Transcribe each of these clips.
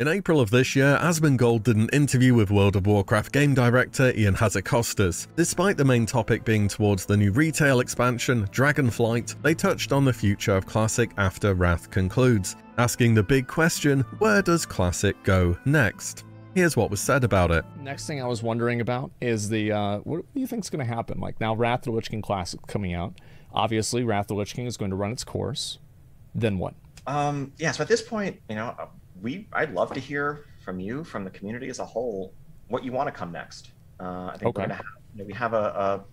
In April of this year, Asmongold did an interview with World of Warcraft game director Ion Hazzikostas. Despite the main topic being towards the new retail expansion, Dragonflight, they touched on the future of Classic after Wrath concludes, asking the big question, where does Classic go next? Here's what was said about it. Next thing I was wondering about is the uh, what do you think is going to happen? Like now, Wrath of the Lich King Classic coming out. Obviously, Wrath of the Lich King is going to run its course. Then what? Um, yeah, so at this point, you know, we I'd love to hear from you, from the community as a whole, what you want to come next. Uh, I think Okay. we're gonna have, you know, we have a, a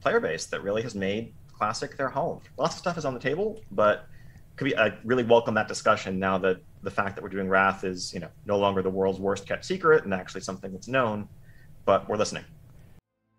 player base that really has made classic their home. Lots of stuff is on the table, but could be I really welcome that discussion now that the fact that we're doing Wrath is you know no longer the world's worst kept secret and actually something that's known, but we're listening.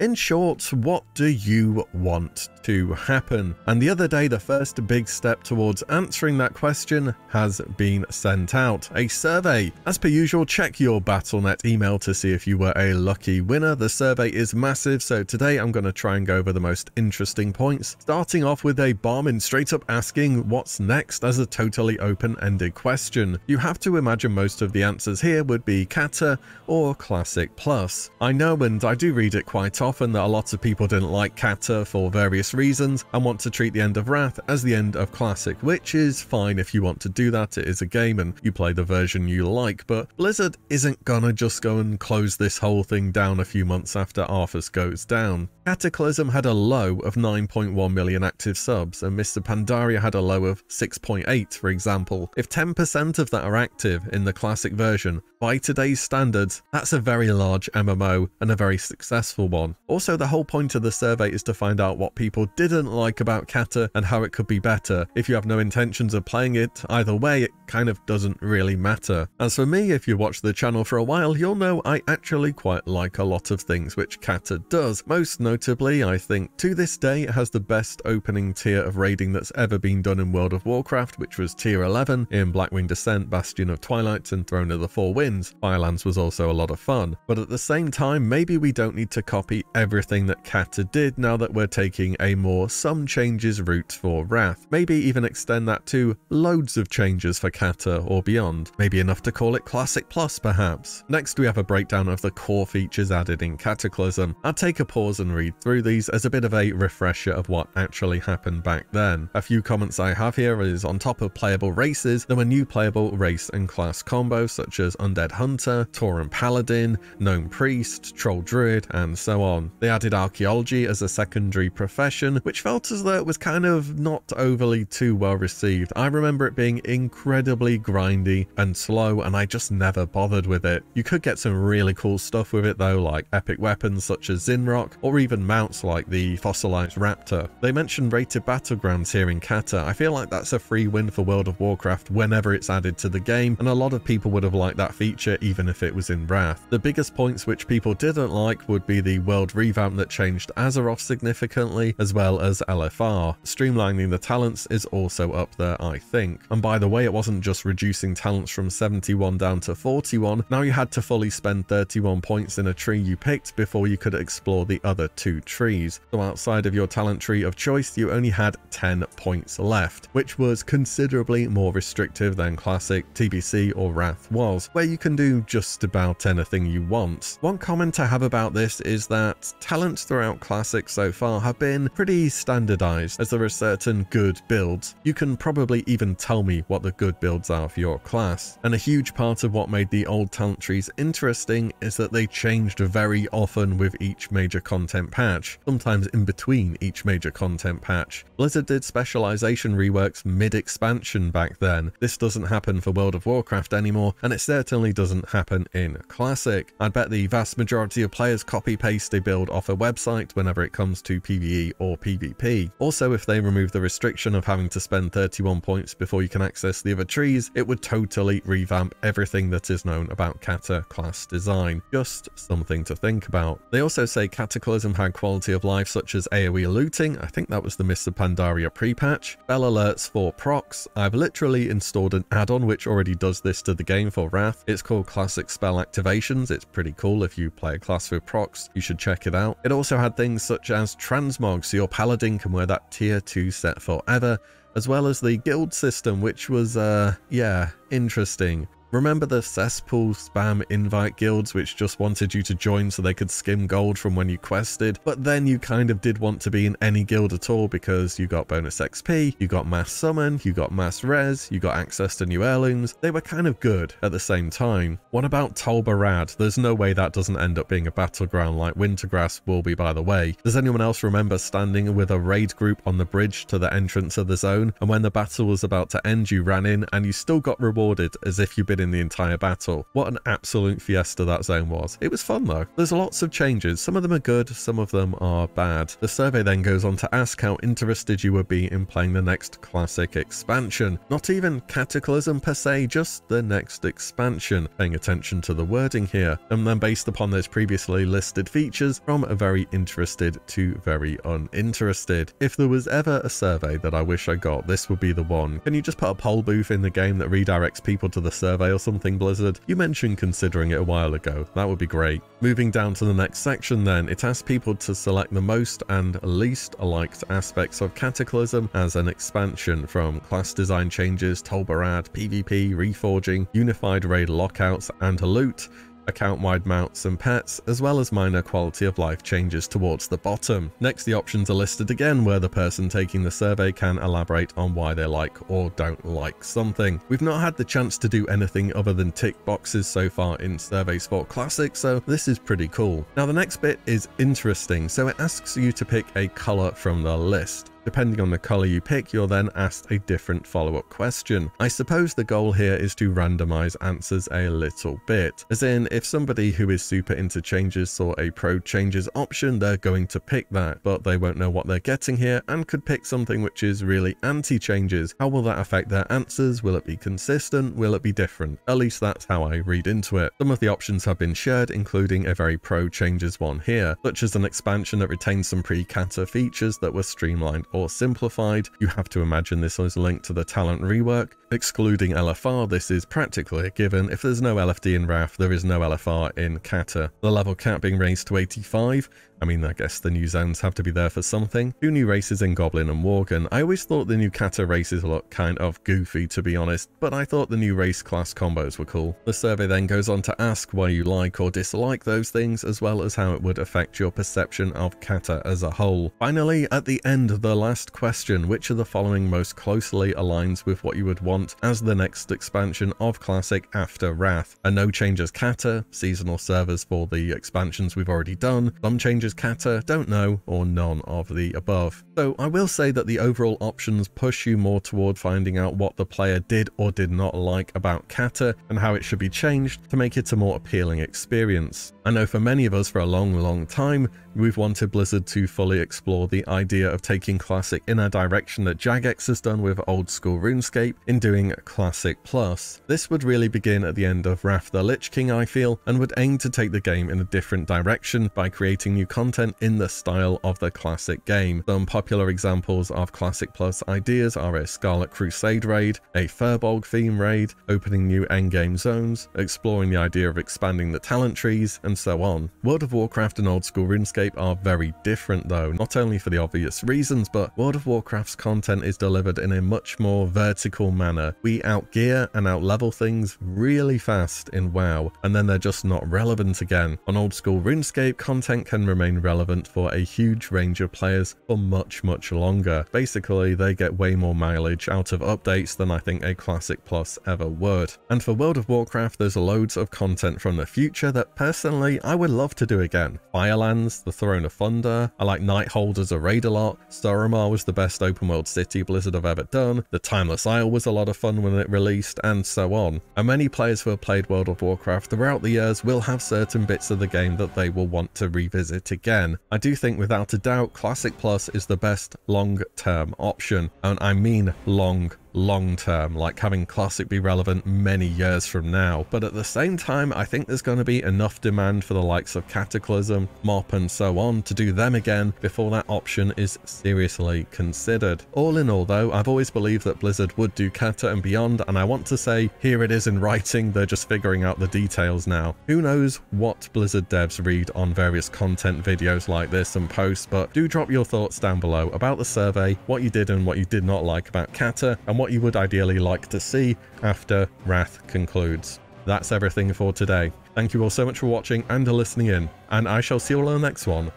In short, what do you want to happen? And the other day, the first big step towards answering that question has been sent out a survey. As per usual, check your Battle.net email to see if you were a lucky winner. The survey is massive, so today I'm going to try and go over the most interesting points, starting off with a Barmin straight up asking what's next as a totally open ended question. You have to imagine most of the answers here would be Cata or Classic Plus. I know, and I do read it quite often, that a lot of people didn't like Cata for various reasons and want to treat the end of Wrath as the end of Classic, which is fine if you want to do that. It is a game and you play the version you like, but Blizzard isn't gonna just go and close this whole thing down a few months after Arthas goes down. Cataclysm had a low of 9.1 million active subs, and Mists of Pandaria had a low of 6.8, for example. If 10% of that are active in the classic version, by today's standards, that's a very large MMO and a very successful one. Also, the whole point of the survey is to find out what people didn't like about Cata and how it could be better. If you have no intentions of playing it, either way, it kind of doesn't really matter. As for me, if you watch the channel for a while, you'll know I actually quite like a lot of things which Cata does. Most notably, I think to this day it has the best opening tier of raiding that's ever been done in World of Warcraft, which was tier 11 in Blackwing Descent, Bastion of Twilight, and Throne of the Four Winds. Firelands was also a lot of fun, but at the same time, maybe we don't need to copy everything that Cata did now that we're taking a more some changes route for Wrath. Maybe even extend that to loads of changes for Cata or beyond. Maybe enough to call it Classic Plus, perhaps. Next, we have a breakdown of the core features added in Cataclysm. I'll take a pause and read through these as a bit of a refresher of what actually happened back then. A few comments I have here is on top of playable races, there were new playable race and class combos such as Undead Hunter, Tauren Paladin, Gnome Priest, Troll Druid, and so on. They added archaeology as a secondary profession, which felt as though it was kind of not overly too well received. I remember it being incredibly grindy and slow, and I just never bothered with it. You could get some really cool stuff with it though, like epic weapons such as Zin'rokh, or even mounts like the fossilized raptor. They mentioned rated battlegrounds here in Kata. I feel like that's a free win for World of Warcraft whenever it's added to the game, and a lot of people would have liked that feature even if it was in Wrath. The biggest points which people didn't like would be the world revamp that changed Azeroth significantly, as well as LFR. Streamlining the talents is also up there, I think. And by the way, it wasn't just reducing talents from 71 down to 41, now you had to fully spend 31 points in a tree you picked before you could explore the other two trees. So outside of your talent tree of choice, you only had 10 points left, which was considerably more restrictive than Classic, TBC, or Wrath was, where you can do just about anything you want. One comment I have about this is that talents throughout Classic so far have been pretty standardized, as there are certain good builds. You can probably even tell me what the good builds are for your class. And a huge part of what made the old talent trees interesting is that they changed very often with each major content patch, sometimes in between each major content patch. Blizzard did specialization reworks mid-expansion back then. This doesn't happen for World of Warcraft anymore, and it certainly doesn't happen in Classic. I'd bet the vast majority of players copy-paste a build off a website whenever it comes to PvE or PvP. Also, if they remove the restriction of having to spend 31 points before you can access the other trees, it would totally revamp everything that is known about Cata class design. Just something to think about. They also say Cataclysm had quality of life such as AoE looting, I think that was the Mists of Pandaria pre-patch, spell alerts for procs, I've literally installed an add-on which already does this to the game for Wrath, it's called Classic Spell Activations, it's pretty cool if you play a class with procs, you should it out. It also had things such as transmog, so your paladin can wear that tier 2 set forever, as well as the guild system, which was, uh, yeah, interesting. Remember the cesspool spam invite guilds which just wanted you to join so they could skim gold from when you quested, but then you kind of did want to be in any guild at all because you got bonus XP, you got mass summon, you got mass res, you got access to new heirlooms. They were kind of good at the same time. What about Tol Barad? There's no way that doesn't end up being a battleground like Wintergrasp will be by the way. Does anyone else remember standing with a raid group on the bridge to the entrance of the zone and when the battle was about to end you ran in and you still got rewarded as if you'd been in the entire battle. What an absolute fiesta that zone was. It was fun though. There's lots of changes. Some of them are good, some of them are bad. The survey then goes on to ask how interested you would be in playing the next classic expansion. Not even Cataclysm per se, just the next expansion. Paying attention to the wording here. And then based upon those previously listed features, from a very interested to very uninterested. If there was ever a survey that I wish I got, this would be the one. Can you just put a poll booth in the game that redirects people to the survey or something, Blizzard? You mentioned considering it a while ago. That would be great. Moving down to the next section then, it asks people to select the most and least liked aspects of Cataclysm as an expansion from class design changes, Tol Barad, PvP, reforging, unified raid lockouts, and loot account-wide mounts and pets, as well as minor quality of life changes towards the bottom. Next, the options are listed again where the person taking the survey can elaborate on why they like or don't like something. We've not had the chance to do anything other than tick boxes so far in Surveys for Classic, so this is pretty cool. Now the next bit is interesting, so it asks you to pick a colour from the list. Depending on the color you pick, you're then asked a different follow-up question. I suppose the goal here is to randomize answers a little bit, as in if somebody who is super into changes saw a pro changes option, they're going to pick that, but they won't know what they're getting here and could pick something which is really anti-changes. How will that affect their answers? Will it be consistent? Will it be different? At least that's how I read into it. Some of the options have been shared, including a very pro changes one here, such as an expansion that retains some pre-cata features that were streamlined or simplified. You have to imagine this was linked to the talent rework. Excluding LFR, this is practically a given. If there's no LFD in Wrath, there is no LFR in Cata. The level cap being raised to 85, I mean, I guess the new zones have to be there for something. Two new races in Goblin and Worgen. I always thought the new Cata races looked kind of goofy, to be honest, but I thought the new race class combos were cool. The survey then goes on to ask why you like or dislike those things, as well as how it would affect your perception of Cata as a whole. Finally, at the end, of the last question, which of the following most closely aligns with what you would want as the next expansion of Classic after Wrath? A no changes Cata, seasonal servers for the expansions we've already done, some changes Cata, don't know, or none of the above. So I will say that the overall options push you more toward finding out what the player did or did not like about Cata and how it should be changed to make it a more appealing experience. I know for many of us for a long, long time, we've wanted Blizzard to fully explore the idea of taking Classic in a direction that Jagex has done with old school RuneScape in doing Classic Plus. This would really begin at the end of Wrath the Lich King, I feel, and would aim to take the game in a different direction by creating new content in the style of the Classic game. Some popular examples of Classic Plus ideas are a Scarlet Crusade raid, a Firbolg theme raid, opening new endgame zones, exploring the idea of expanding the talent trees, and so on. World of Warcraft and old school RuneScape are very different though, not only for the obvious reasons, but World of Warcraft's content is delivered in a much more vertical manner. We outgear and outlevel things really fast in WoW, and then they're just not relevant again. On old school RuneScape, content can remain relevant for a huge range of players for much, much longer. Basically, they get way more mileage out of updates than I think a Classic Plus ever would. And for World of Warcraft, there's loads of content from the future that personally I would love to do again. Firelands, the Throne of Thunder, I like Nighthold as a raid a lot, Suramar was the best open world city Blizzard have ever done, the Timeless Isle was a lot of fun when it released, and so on. And many players who have played World of Warcraft throughout the years will have certain bits of the game that they will want to revisit again. I do think without a doubt Classic Plus is the best long-term option, and I mean long long term, like having Classic be relevant many years from now. But at the same time, I think there's going to be enough demand for the likes of Cataclysm, MOP and so on to do them again before that option is seriously considered. All in all though, I've always believed that Blizzard would do Cata and beyond and I want to say here it is in writing, they're just figuring out the details now. Who knows what Blizzard devs read on various content videos like this and posts, but do drop your thoughts down below about the survey, what you did and what you did not like about Cata, and what what you would ideally like to see after Wrath concludes. That's everything for today. Thank you all so much for watching and listening in, and I shall see you all in the next one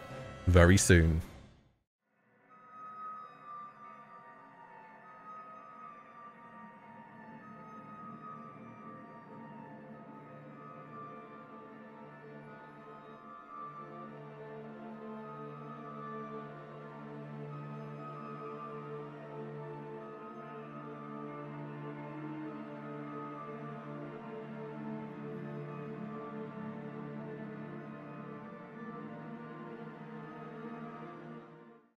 very soon.